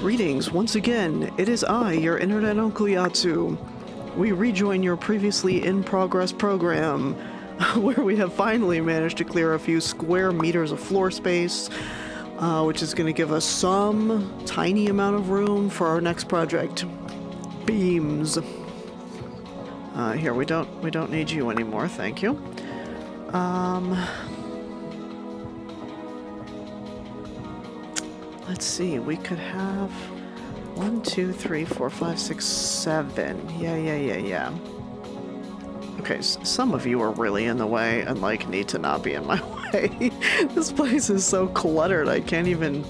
Greetings once again. It is I, your internet uncle Yatsu. We rejoin your previously in progress program, where we have finally managed to clear a few square meters of floor space, uh, which is going to give us some tiny amount of room for our next project, beams. Uh, here we don't we don't need you anymore, thank you. Um, let's see, we could have one, two, three, four, five, six, seven. Yeah, yeah, yeah, yeah. Okay, some of you are really in the way and like need to not be in my way. this place is so cluttered, I can't even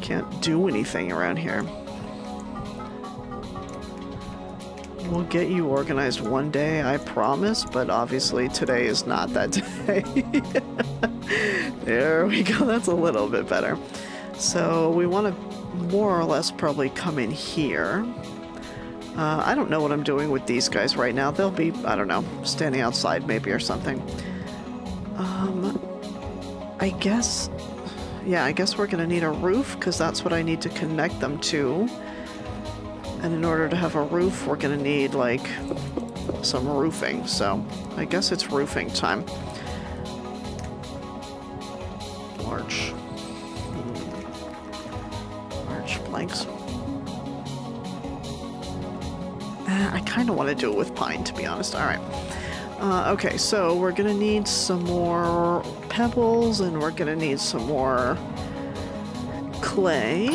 can't do anything around here. We'll get you organized one day, I promise, but obviously today is not that day. there we go, that's a little bit better. So we want to more or less probably come in here. Uh, I don't know what I'm doing with these guys right now. They'll be, I don't know, standing outside maybe or something. Um, I guess, yeah, I guess we're going to need a roof because that's what I need to connect them to. And in order to have a roof, we're going to need, like, some roofing. So I guess it's roofing time. To do it with pine, to be honest. All right. Uh, okay, so we're to need some more pebbles, and we're to need some more clay.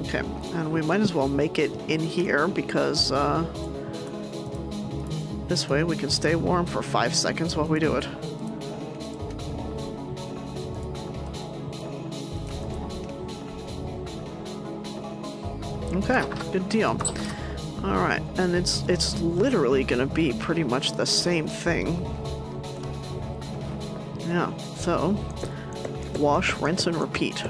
Okay, and we might as well make it in here because uh, this way we can stay warm for five seconds while we do it. Good deal. All right, and it's it's literally to be pretty much the same thing. Yeah, so wash, rinse, and repeat.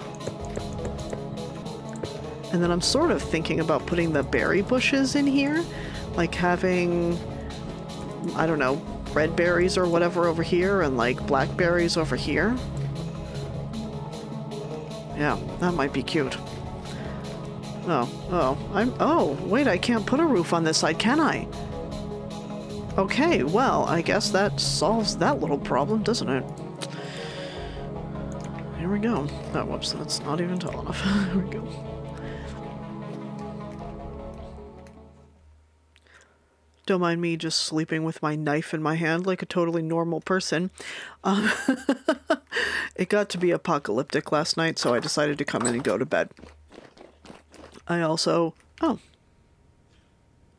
And then I'm sort of thinking about putting the berry bushes in here, like having, I don't know, red berries or whatever over here and like blackberries over here. Yeah, that might be cute. Oh, oh, I'm, oh, wait, I can't put a roof on this side, can I? Okay, well, I guess that solves that little problem, doesn't it? Here we go. Oh, whoops, that's not even tall enough. Here we go. Don't mind me just sleeping with my knife in my hand like a totally normal person. Um, it got to be apocalyptic last night, so I decided to come in and go to bed. I also... Oh.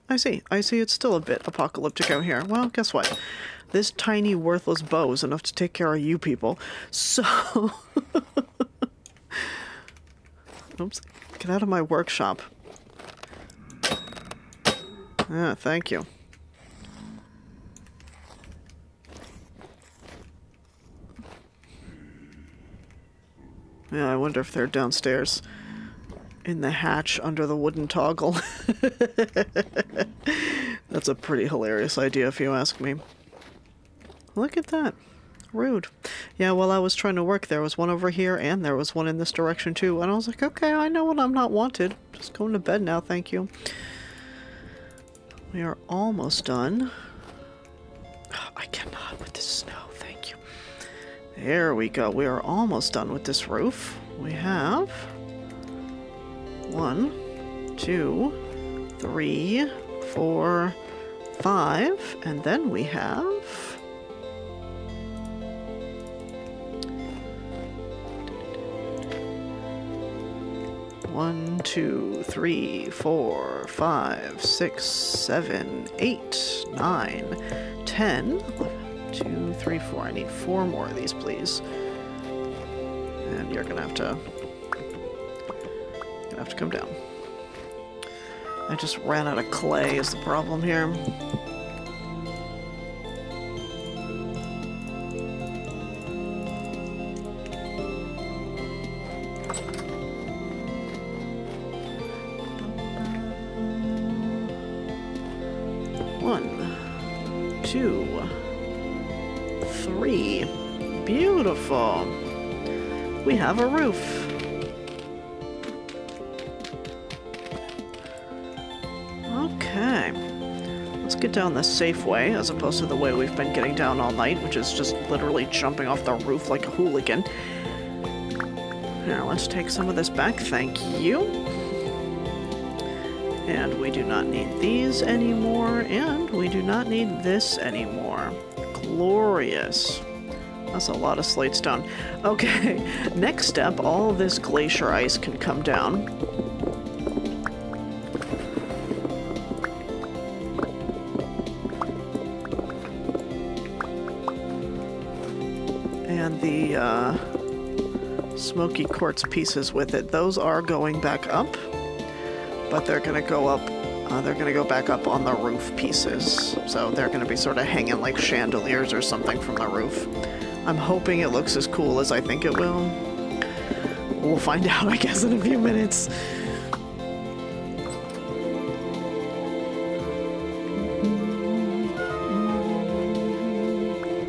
I see. I see it's still a bit apocalyptic out here. Well, guess what? This tiny, worthless bow is enough to take care of you people. So... Oops. Get out of my workshop. Ah, thank you. Yeah, I wonder if they're downstairs in the hatch under the wooden toggle. That's a pretty hilarious idea if you ask me. Look at that. Rude. Yeah, while I was trying to work, there was one over here and there was one in this direction too. And I was like, okay, I know when I'm not wanted. Just going to bed now, thank you. We are almost done. I cannot with the snow. Thank you. There we go. We are almost done with this roof. We have one, two, three, four, five, and then we have one, two, three, four, five, six, seven, eight, nine, ten, two, three, four. I need four more of these, please. And you're gonna have to... Have to come down. I just ran out of clay is the problem here. One, two, three. Beautiful. we have a roof. Get down the safe way, as opposed to the way we've been getting down all night, which is just literally jumping off the roof like a hooligan. Now, let's take some of this back, thank you. And we do not need these anymore, and we do not need this anymore. Glorious. That's a lot of slate stone. Okay, next step, all this glacier ice can come down. Smoky quartz pieces with it, those are going back up, but they're gonna go up uh, they're going to go back up on the roof pieces. So they're going to be sort of hanging like chandeliers or something from the roof. I'm hoping it looks as cool as I think it will. We'll find out, I guess, in a few minutes.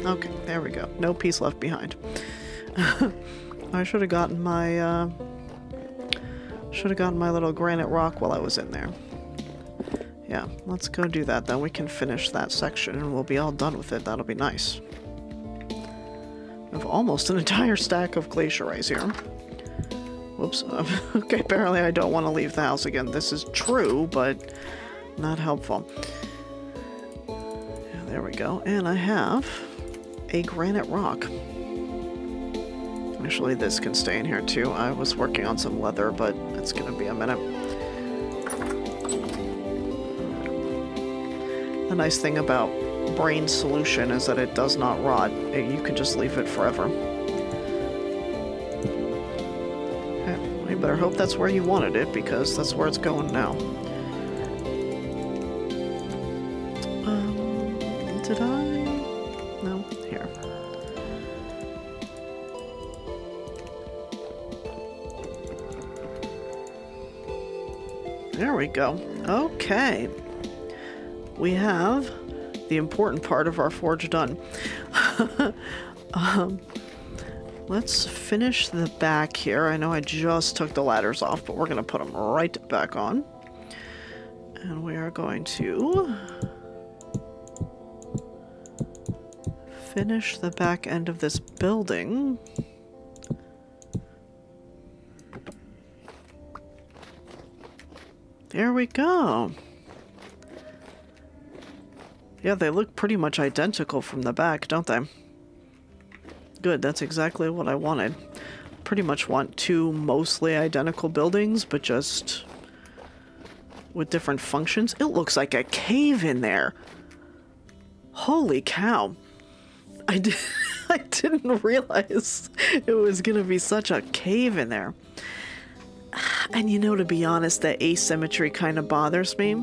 Okay, there we go. No piece left behind. I should have gotten my, uh, should have gotten my little granite rock while I was in there. Yeah, let's go do that. Then we can finish that section and we'll be all done with it. That'll be nice. We have almost an entire stack of glacier ice here. Whoops. okay, apparently I don't want to leave the house again. This is true, but not helpful. There we go. And I have a granite rock. Actually, this can stay in here too. I was working on some leather, but it's to be a minute. The nice thing about brain solution is that it does not rot. You can just leave it forever. Okay, you better hope that's where you wanted it, because that's where it's going now. We go. Okay we have the important part of our forge done. um, let's finish the back here. I know I just took the ladders off, but we're going to put them right back on. And we are going to finish the back end of this building. There we go. Yeah, they look pretty much identical from the back, don't they? Good, that's exactly what I wanted. Pretty much want two mostly identical buildings, but just with different functions. It looks like a cave in there. Holy cow. I, did, I didn't realize it was going to be such a cave in there. And you know, to be honest, the asymmetry kind of bothers me.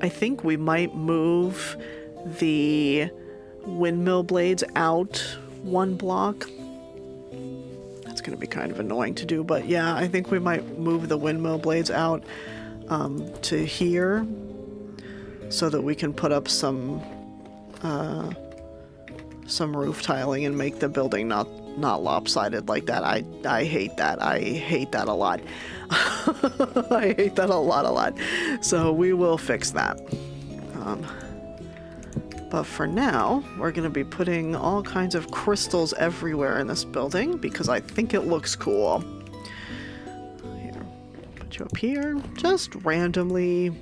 I think we might move the windmill blades out one block. That's going to be kind of annoying to do, but yeah, I think we might move the windmill blades out um, to here so that we can put up some uh, some roof tiling and make the building not not lopsided like that. I I hate that. I hate that a lot. I hate that a lot, a lot. So we will fix that. Um, but for now, we're going to be putting all kinds of crystals everywhere in this building because I think it looks cool. Here, put you up here. Just randomly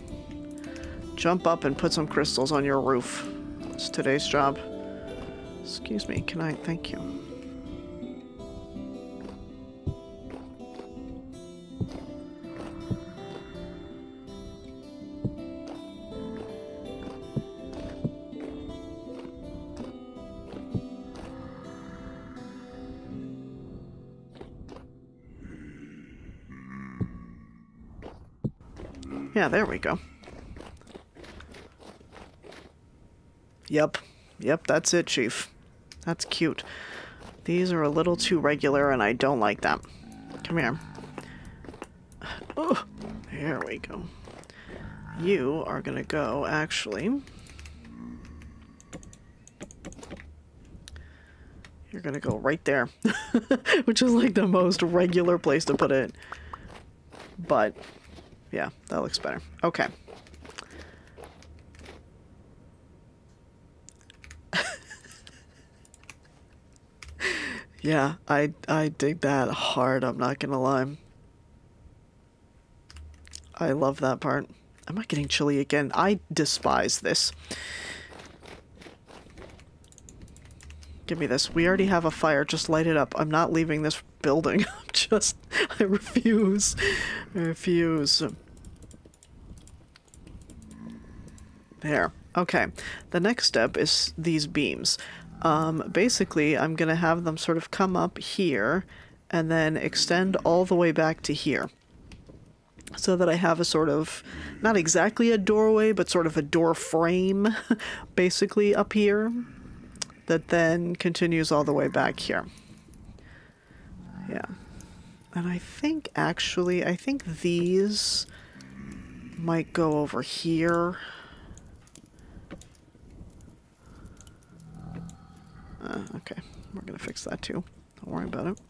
jump up and put some crystals on your roof. It's today's job. Excuse me, can I? Thank you. Yeah, there we go. Yep. Yep, that's it, Chief. That's cute. These are a little too regular, and I don't like them. Come here. Oh, there we go. You are gonna go, actually. You're gonna go right there. Which is like the most regular place to put it. But, yeah, that looks better. Okay. Yeah, I I dig that hard, I'm not gonna lie. I love that part. Am I getting chilly again? I despise this. Give me this. We already have a fire. Just light it up. I'm not leaving this building. I'm just... I refuse. I refuse. There. Okay. The next step is these beams. Um, basically, I'm going to have them sort of come up here and then extend all the way back to here so that I have a sort of, not exactly a doorway, but sort of a door frame, basically up here, that then continues all the way back here. Yeah. And I think, actually, I think these might go over here. Uh, okay, we're gonna fix that too. Don't worry about it.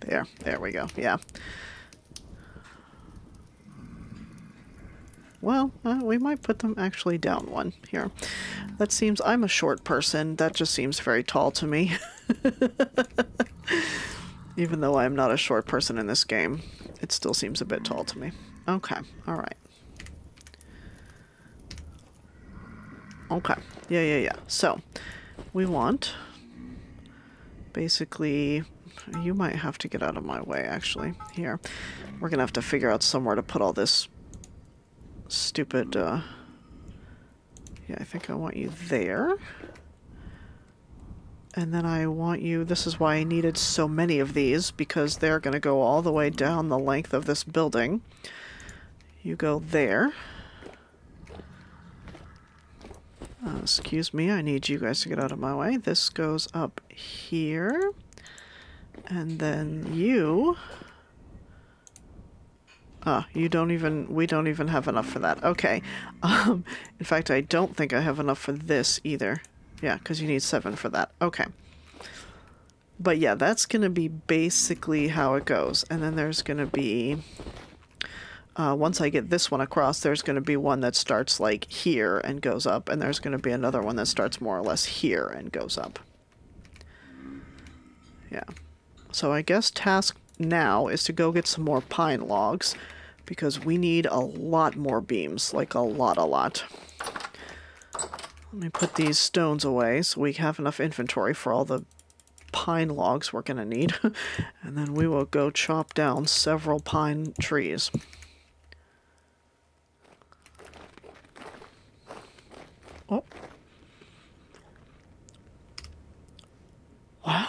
There, there we go, yeah. Well, uh, we might put them actually down one here. That seems, I'm a short person, that just seems very tall to me. Even though I'm not a short person in this game, it still seems a bit tall to me. Okay, alright. Okay, yeah, yeah, yeah. So, we want basically you might have to get out of my way, actually. Here. We're gonna have to figure out somewhere to put all this stupid, uh... Yeah, I think I want you there. And then I want you... This is why I needed so many of these, because they're gonna go all the way down the length of this building. You go there. Uh, excuse me, I need you guys to get out of my way. This goes up here. And then you... Ah, you don't even, we don't even have enough for that. Okay. Um, in fact, I don't think I have enough for this either. Yeah, because you need seven for that. Okay. But yeah, that's going to be basically how it goes. And then there's going to be, uh, once I get this one across, there's going to be one that starts like here and goes up. And there's going to be another one that starts more or less here and goes up. Yeah. So I guess task now is to go get some more pine logs because we need a lot more beams, like a lot, a lot. Let me put these stones away so we have enough inventory for all the pine logs we're going to need. and then we will go chop down several pine trees.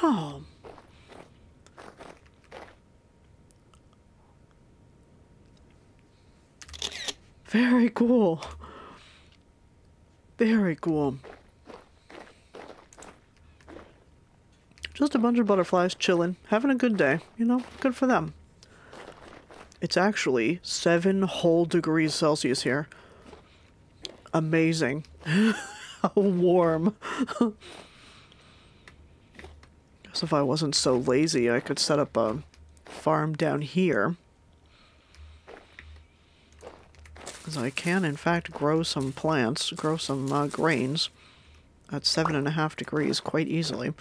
Wow. Very cool. Very cool. Just a bunch of butterflies chilling, having a good day. You know, good for them. It's actually seven whole degrees Celsius here. Amazing. How warm. Guess if I wasn't so lazy, I could set up a farm down here. Because I can, in fact, grow some plants, grow some uh, grains at seven and a half degrees quite easily.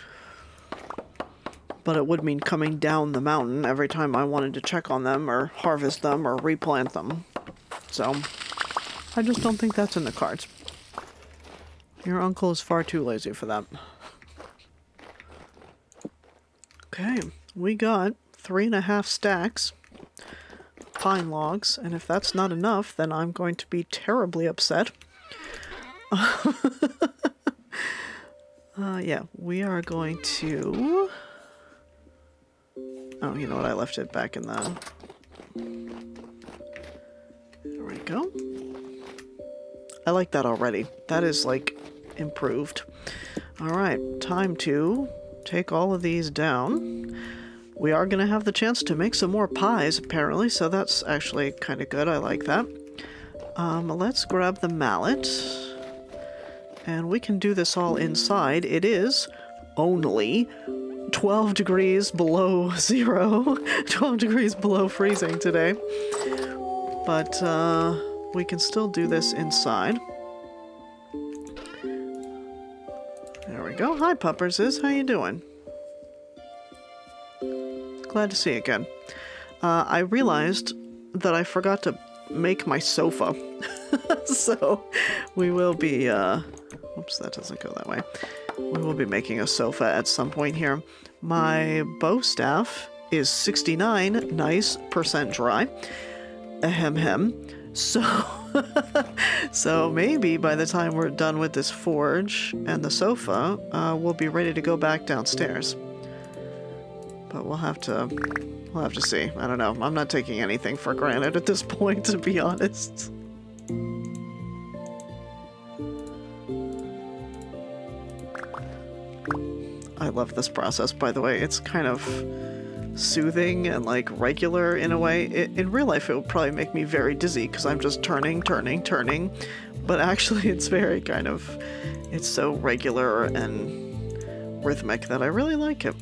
But it would mean coming down the mountain every time I wanted to check on them or harvest them or replant them. So, I just don't think that's in the cards. Your uncle is far too lazy for that. Okay, we got three and a half stacks pine logs, and if that's not enough, then I'm going to be terribly upset. uh, yeah, we are going to... Oh, you know what? I left it back in the... There we go. I like that already. That is, like, improved. Alright, time to take all of these down we are going to have the chance to make some more pies, apparently, so that's actually kind of good. I like that. Um, let's grab the mallet. And we can do this all inside. It is only 12 degrees below zero, 12 degrees below freezing today. But uh, we can still do this inside. There we go. Hi, Pupperses. How you doing? Glad to see you again. Uh, I realized that I forgot to make my sofa. so we will be, uh, oops, that doesn't go that way. We will be making a sofa at some point here. My bow staff is 69 nice percent dry. Ahem hem. So, so maybe by the time we're done with this forge and the sofa, uh, we'll be ready to go back downstairs. But we'll have to, we'll have to see. I don't know. I'm not taking anything for granted at this point, to be honest. I love this process, by the way. It's kind of soothing and like regular in a way. It, in real life, it would probably make me very dizzy because I'm just turning, turning, turning. But actually, it's very kind of, it's so regular and rhythmic that I really like it.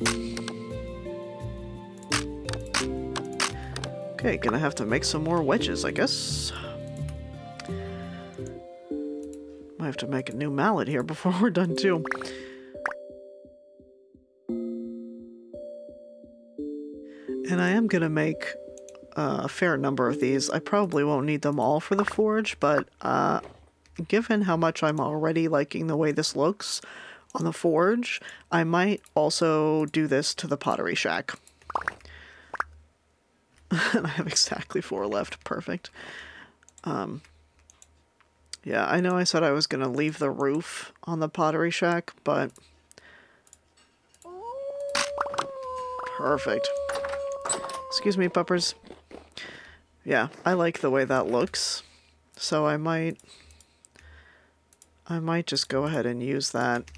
Okay, gonna have to make some more wedges, I guess. Might have to make a new mallet here before we're done too. Am going to make uh, a fair number of these. I probably won't need them all for the forge, but uh, given how much I'm already liking the way this looks on the forge, I might also do this to the pottery shack. and I have exactly four left. Perfect. Um, yeah, I know I said I was going to leave the roof on the pottery shack, but... Perfect. Excuse me, puppers. Yeah, I like the way that looks. So I might... I might just go ahead and use that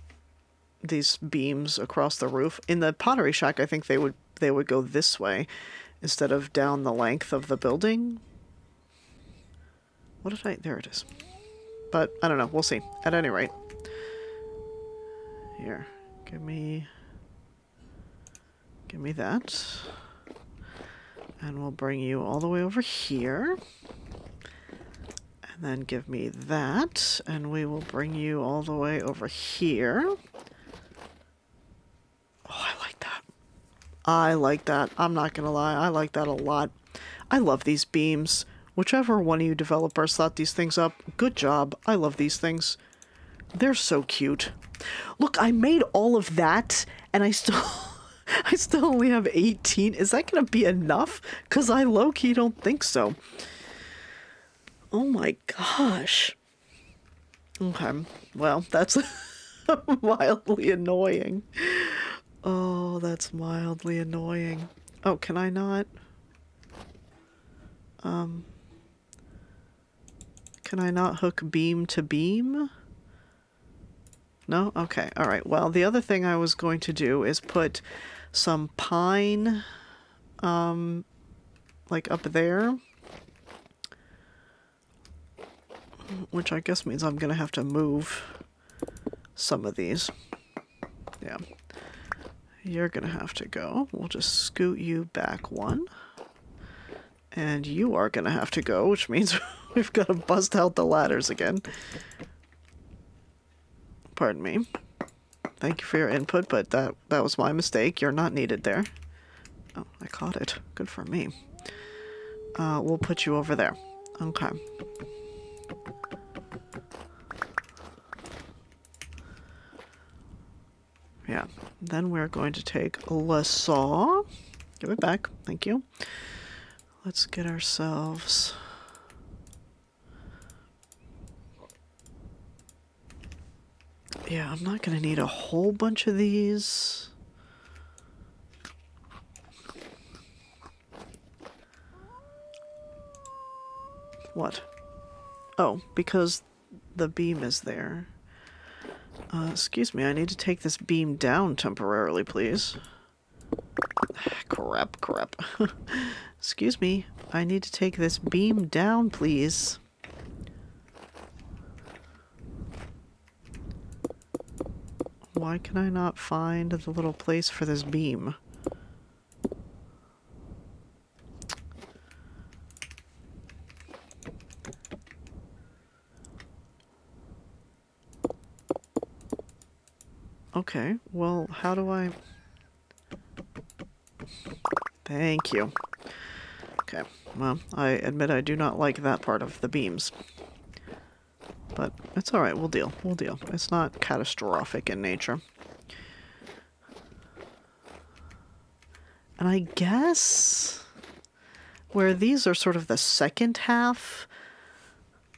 these beams across the roof. In the pottery shack, I think they would they would go this way instead of down the length of the building. What did I... There it is. But, I don't know. We'll see. At any rate. Here. Give me... Give me that. And we'll bring you all the way over here. And then give me that. And we will bring you all the way over here. Oh, I like that. I like that. I'm not going to lie. I like that a lot. I love these beams. Whichever one of you developers thought these things up, good job. I love these things. They're so cute. Look, I made all of that, and I still... I still only have 18. Is that going to be enough? Because I low-key don't think so. Oh my gosh. Okay, well, that's mildly annoying. Oh, that's mildly annoying. Oh, can I not? Um, can I not hook beam to beam? No? Okay, alright. Well, the other thing I was going to do is put some pine, um, like up there. Which I guess means I'm going to have to move some of these. Yeah. You're going to have to go. We'll just scoot you back one. And you are going to have to go, which means we've got to bust out the ladders again. Pardon me. Thank you for your input, but that, that was my mistake. You're not needed there. Oh, I caught it. Good for me. Uh, we'll put you over there. Okay. Yeah. Then we're going to take a saw. Give it back. Thank you. Let's get ourselves... Yeah, I'm not going to need a whole bunch of these. What? Oh, because the beam is there. Uh, excuse me, I need to take this beam down temporarily, please. crap, crap. excuse me, I need to take this beam down, please. Why can I not find the little place for this beam? Okay, well, how do I... Thank you. Okay, well, I admit I do not like that part of the beams. It's alright, we'll deal, we'll deal. It's not catastrophic in nature. And I guess where these are sort of the second half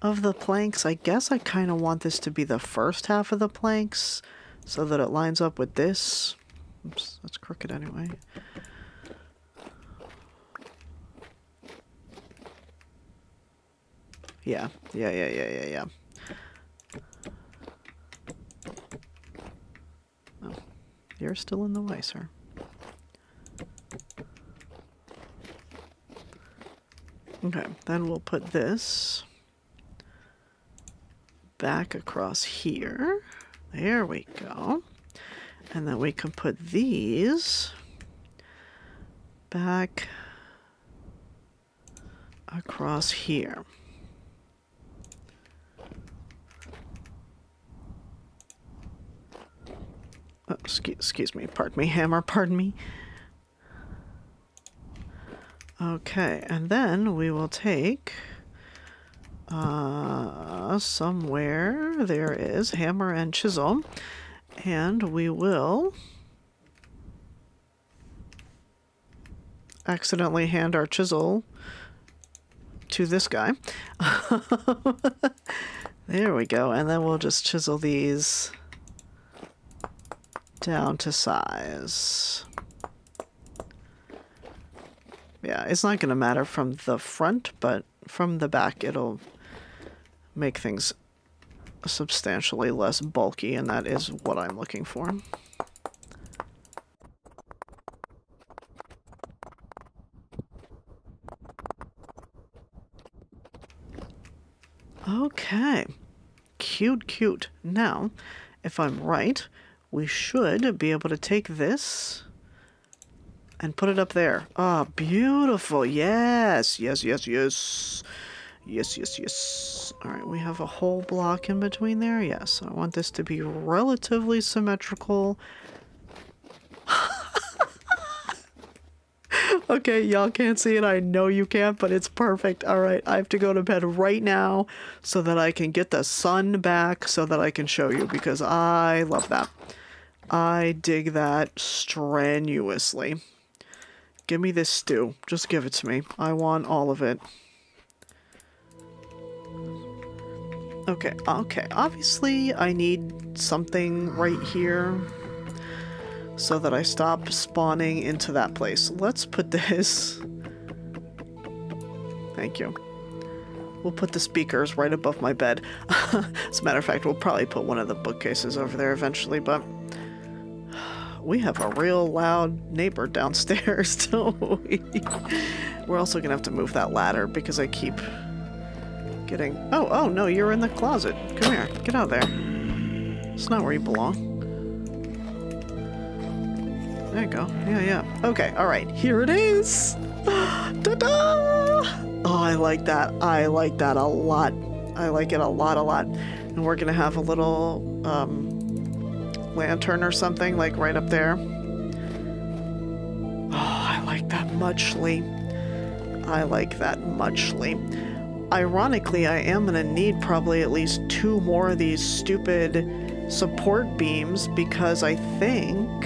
of the planks, I guess I kind of want this to be the first half of the planks so that it lines up with this. Oops, that's crooked anyway. Yeah, yeah, yeah, yeah, yeah, yeah. Oh, you're still in the way, sir. Okay, then we'll put this back across here. There we go. And then we can put these back across here. Oh, excuse, excuse me, pardon me, hammer, pardon me. Okay, and then we will take uh, somewhere there is hammer and chisel, and we will accidentally hand our chisel to this guy. there we go, and then we'll just chisel these down to size. Yeah, it's not going to matter from the front, but from the back it'll make things substantially less bulky, and that is what I'm looking for. Okay. Cute, cute. Now, if I'm right, we should be able to take this and put it up there. Ah, oh, beautiful. Yes, yes, yes, yes. Yes, yes, yes. All right, we have a whole block in between there. Yes, I want this to be relatively symmetrical. okay, y'all can't see it. I know you can't, but it's perfect. All right, I have to go to bed right now so that I can get the sun back so that I can show you because I love that. I dig that strenuously. Give me this stew. Just give it to me. I want all of it. Okay, okay. Obviously, I need something right here so that I stop spawning into that place. Let's put this... Thank you. We'll put the speakers right above my bed. As a matter of fact, we'll probably put one of the bookcases over there eventually, but... We have a real loud neighbor downstairs, don't we? We're also gonna have to move that ladder because I keep getting... Oh, oh, no, you're in the closet. Come here. Get out there. It's not where you belong. There you go. Yeah, yeah. Okay, alright. Here it is! Ta-da! Oh, I like that. I like that a lot. I like it a lot, a lot. And we're gonna have a little, um, lantern or something, like right up there. Oh, I like that muchly. I like that muchly. Ironically, I am to need probably at least two more of these stupid support beams because I think...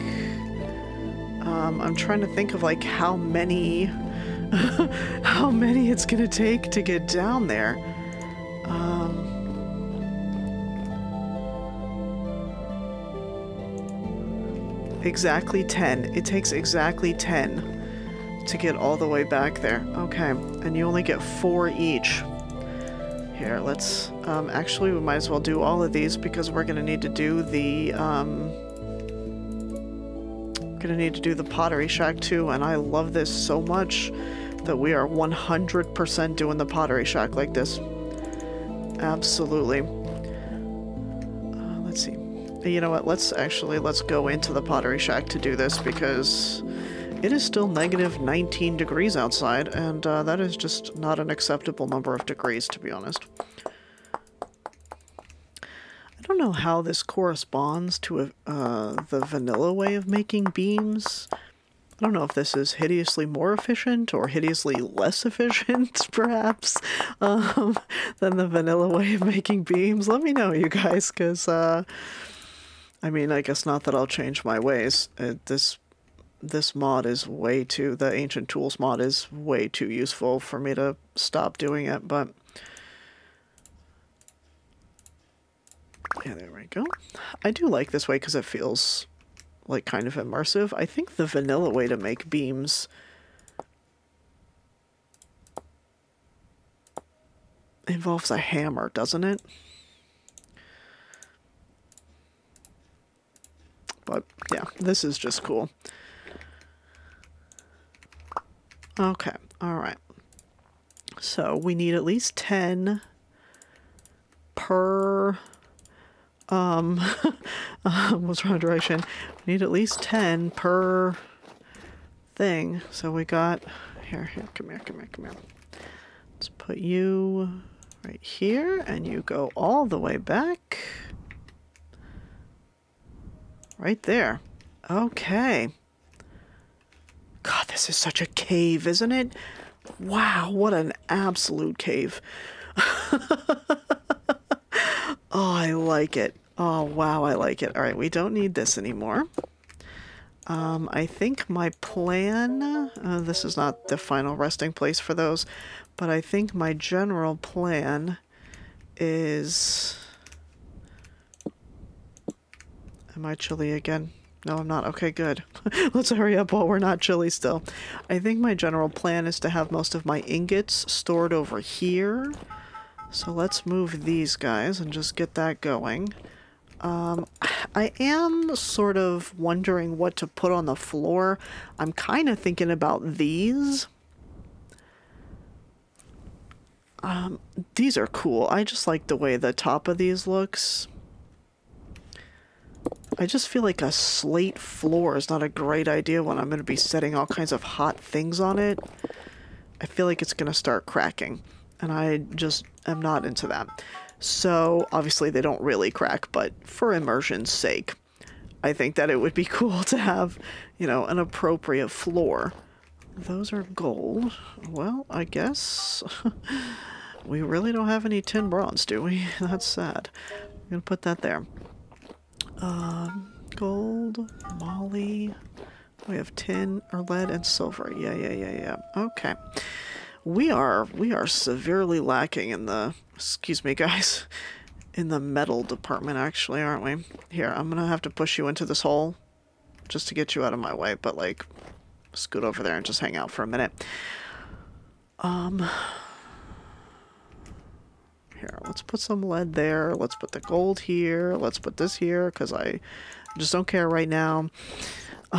Um, I'm trying to think of like how many... how many it's to take to get down there. Exactly 10. It takes exactly 10 to get all the way back there. Okay, and you only get four each. Here, let's, um, actually we might as well do all of these because we're gonna need to do the, um, gonna need to do the pottery shack too, and I love this so much that we are 100% doing the pottery shack like this. Absolutely. You know what? Let's actually let's go into the pottery shack to do this because it is still negative 19 degrees outside, and uh, that is just not an acceptable number of degrees, to be honest. I don't know how this corresponds to uh, the vanilla way of making beams. I don't know if this is hideously more efficient or hideously less efficient, perhaps, um, than the vanilla way of making beams. Let me know, you guys, because, uh, I mean, I guess not that I'll change my ways. Uh, this this mod is way too, the Ancient Tools mod is way too useful for me to stop doing it, but... Yeah, there we go. I do like this way because it feels like kind of immersive. I think the vanilla way to make beams involves a hammer, doesn't it? But yeah, this is just cool. Okay, all right. So we need at least 10 per, um, what's wrong direction? We need at least 10 per thing. So we got, here, here, come here, come here, come here. Let's put you right here and you go all the way back. Right there. Okay. God, this is such a cave, isn't it? Wow, what an absolute cave. oh, I like it. Oh, wow, I like it. All right, we don't need this anymore. Um, I think my plan, uh, this is not the final resting place for those, but I think my general plan is... Am I chilly again? No, I'm not. Okay, good. Let's hurry up while we're not chilly still. I think my general plan is to have most of my ingots stored over here. So let's move these guys and just get that going. Um, I am sort of wondering what to put on the floor. I'm kind of thinking about these. Um, these are cool. I just like the way the top of these looks. I just feel like a slate floor is not a great idea when I'm going to be setting all kinds of hot things on it. I feel like it's going to start cracking, and I just am not into that. So, obviously they don't really crack, but for immersion's sake, I think that it would be cool to have, you know, an appropriate floor. Those are gold. Well, I guess we really don't have any tin bronze, do we? That's sad. I'm going to put that there. Um, gold, moly. We have tin or lead and silver. Yeah, yeah, yeah, yeah. Okay. We are we are severely lacking in the excuse me guys in the metal department actually, aren't we? Here, I'm gonna have to push you into this hole just to get you out of my way, but like scoot over there and just hang out for a minute. Um here. Let's put some lead there. Let's put the gold here. Let's put this here because I just don't care right now.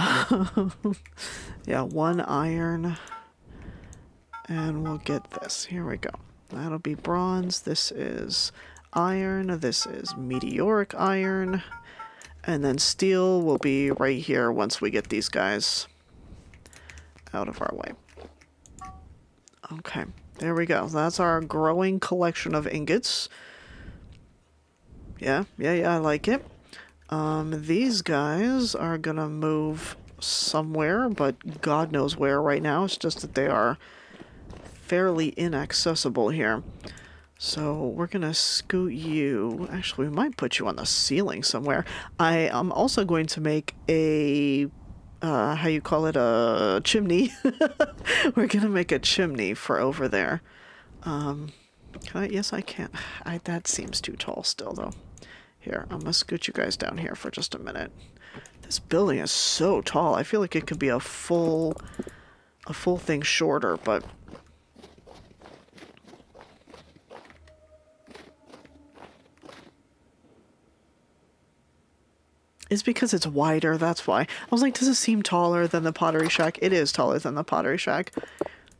yeah, one iron. And we'll get this. Here we go. That'll be bronze. This is iron. This is meteoric iron. And then steel will be right here once we get these guys out of our way. Okay. There we go. That's our growing collection of ingots. Yeah, yeah, yeah, I like it. Um, these guys are gonna move somewhere, but God knows where right now. It's just that they are fairly inaccessible here. So we're gonna scoot you. Actually, we might put you on the ceiling somewhere. I am also going to make a uh, how you call it a chimney. We're gonna make a chimney for over there. Um, can I? Yes, I can. I, that seems too tall still, though. Here, I'm gonna scoot you guys down here for just a minute. This building is so tall. I feel like it could be a full, a full thing shorter, but is because it's wider, that's why. I was like, does it seem taller than the Pottery Shack? It is taller than the Pottery Shack.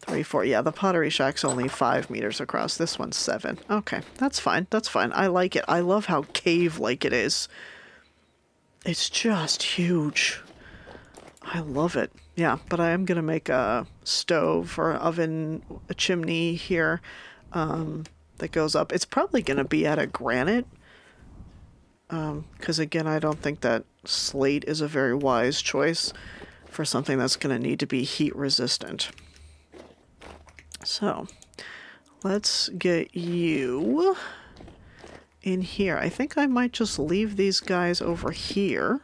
Three, four, yeah, the Pottery Shack's only five meters across. This one's seven. Okay, that's fine, that's fine. I like it. I love how cave-like it is. It's just huge. I love it. Yeah, but I am going to make a stove or oven, a chimney here um, that goes up. It's probably going to be out of granite because, um, again, I don't think that slate is a very wise choice for something that's going to need to be heat resistant. So, let's get you in here. I think I might just leave these guys over here.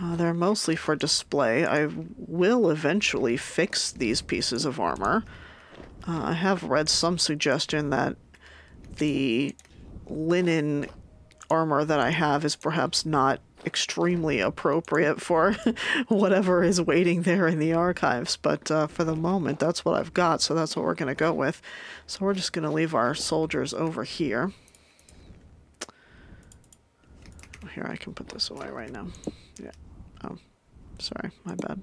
Uh, they're mostly for display. I will eventually fix these pieces of armor. Uh, I have read some suggestion that the linen armor that I have is perhaps not extremely appropriate for whatever is waiting there in the archives. But uh, for the moment, that's what I've got, so that's what we're going to go with. So we're just going to leave our soldiers over here. Here, I can put this away right now. Yeah. Oh, sorry, my bad.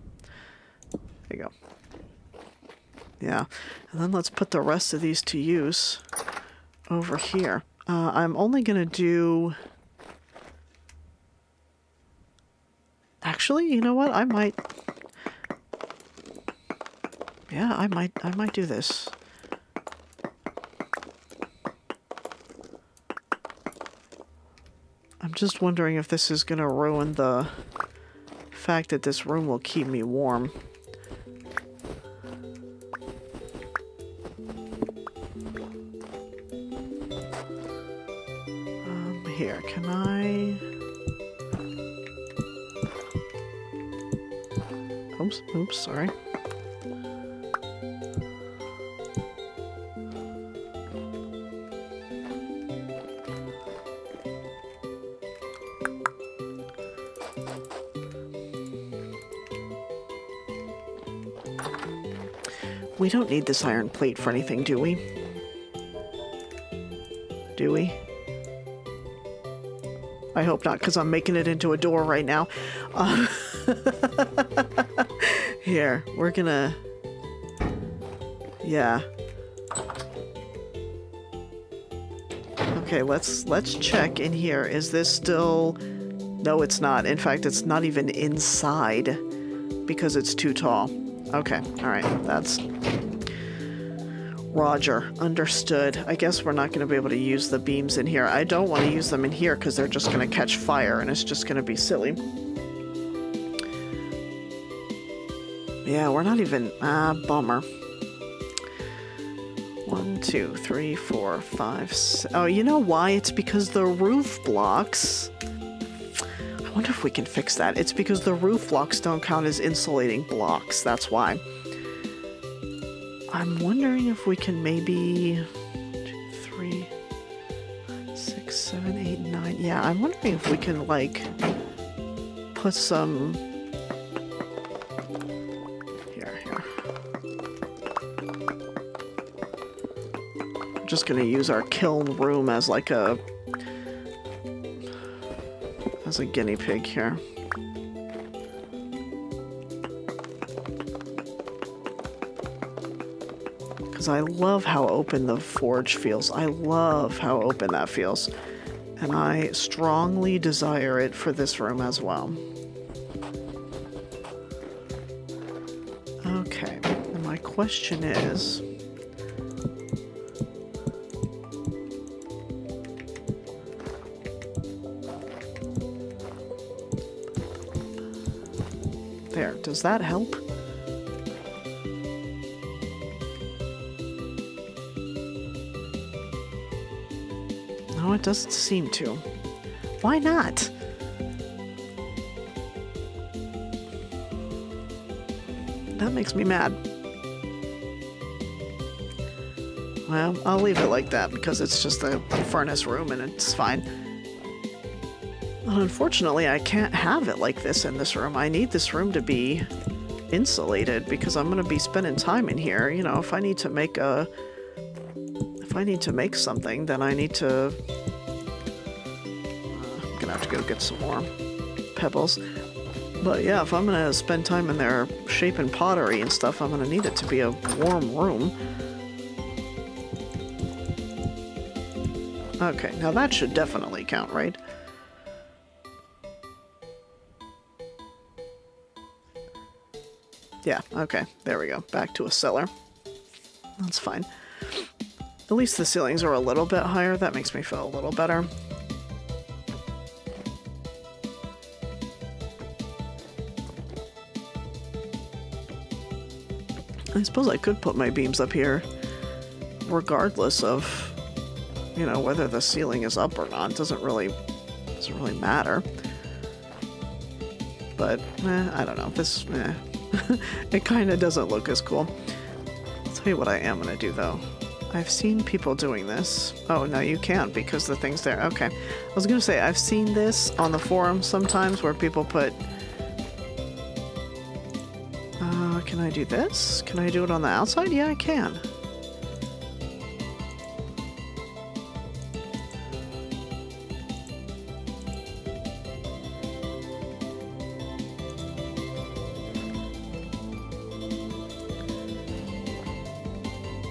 There you go. Yeah, and then let's put the rest of these to use over here. Uh, I'm only going to do... Actually, you know what? I might... Yeah, I might, I might do this. I'm just wondering if this is going to ruin the fact that this room will keep me warm. Here, can I... Oops, oops, sorry. We don't need this iron plate for anything, do we? Do we? Hope not, because I'm making it into a door right now. Uh, here, we're gonna... Yeah. Okay, let's let's check in here. Is this still... No, it's not. In fact, it's not even inside because it's too tall. Okay, alright, that's Roger, understood. I guess we're not going to be able to use the beams in here. I don't want to use them in here because they're just going to catch fire and it's just going to be silly. Yeah, we're not even... Ah, bummer. One, two, three, four, five. Oh, you know why? It's because the roof blocks... I wonder if we can fix that. It's because the roof blocks don't count as insulating blocks. That's why. I'm wondering if we can maybe three, six, seven, eight, nine. Yeah, I'm wondering if we can like put some here, here. I'm just gonna use our kiln room as like a as a guinea pig here. I love how open the forge feels. I love how open that feels. And I strongly desire it for this room as well. Okay, and my question is... There, does that help? It doesn't seem to. Why not? That makes me mad. Well, I'll leave it like that because it's just a furnace room and it's fine. unfortunately, I can't have it like this in this room. I need this room to be insulated because I'm going to be spending time in here. You know, if I need to make a... If I need to make something, then I need to to go get some more pebbles. But yeah, if I'm gonna spend time in there shaping pottery and stuff, I'm gonna need it to be a warm room. Okay, now that should definitely count, right? Yeah, okay, there we go. Back to a cellar. That's fine. At least the ceilings are a little bit higher. That makes me feel a little better. I suppose I could put my beams up here regardless of you know whether the ceiling is up or not. It doesn't really doesn't really matter. But eh, I don't know. This eh. it kind of doesn't look as cool. I'll tell you what I am gonna do though. I've seen people doing this. Oh, no, you can't because the thing's there. Okay. I was going to say, I've seen this on the forum sometimes where people put... do this? Can I do it on the outside? Yeah, I can.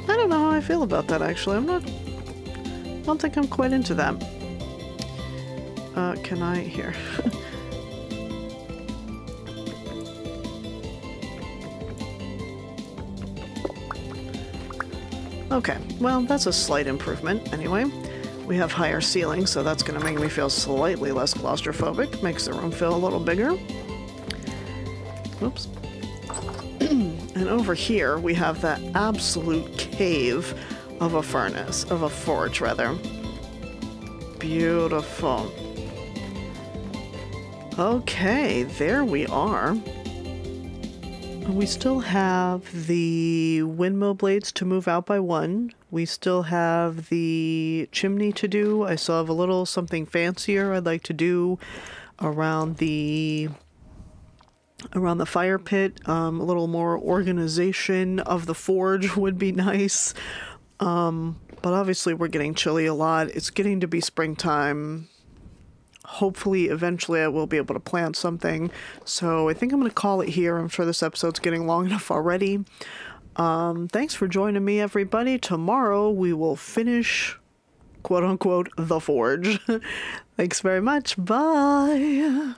I don't know how I feel about that actually. I'm not. I don't think I'm quite into that. Uh, can I here? okay, well that's a slight improvement. Anyway, we have higher ceilings, so that's going to make me feel slightly less claustrophobic. Makes the room feel a little bigger. Oops. And over here, we have that absolute cave of a furnace, of a forge, rather. Beautiful. Okay, there we are. We still have the windmill blades to move out by one. We still have the chimney to do. I still have a little something fancier I'd like to do around the around the fire pit. Um, a little more organization of the forge would be nice. Um, but obviously, we're getting chilly a lot. It's getting to be springtime. Hopefully, eventually, I will be able to plant something. So, I think I'm going to call it here. I'm sure this episode's getting long enough already. Um, thanks for joining me, everybody. Tomorrow, we will finish, quote unquote, the forge. thanks very much. Bye.